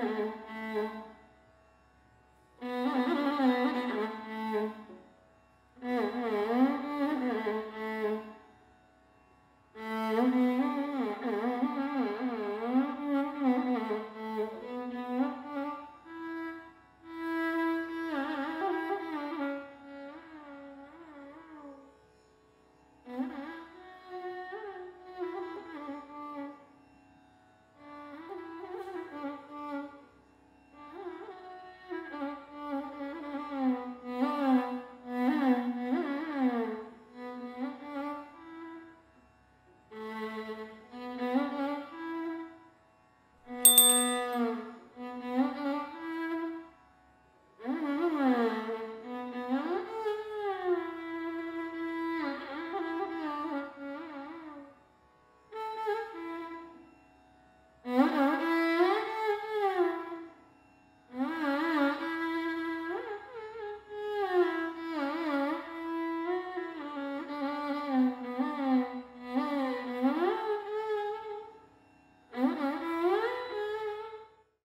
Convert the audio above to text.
Mm-hmm.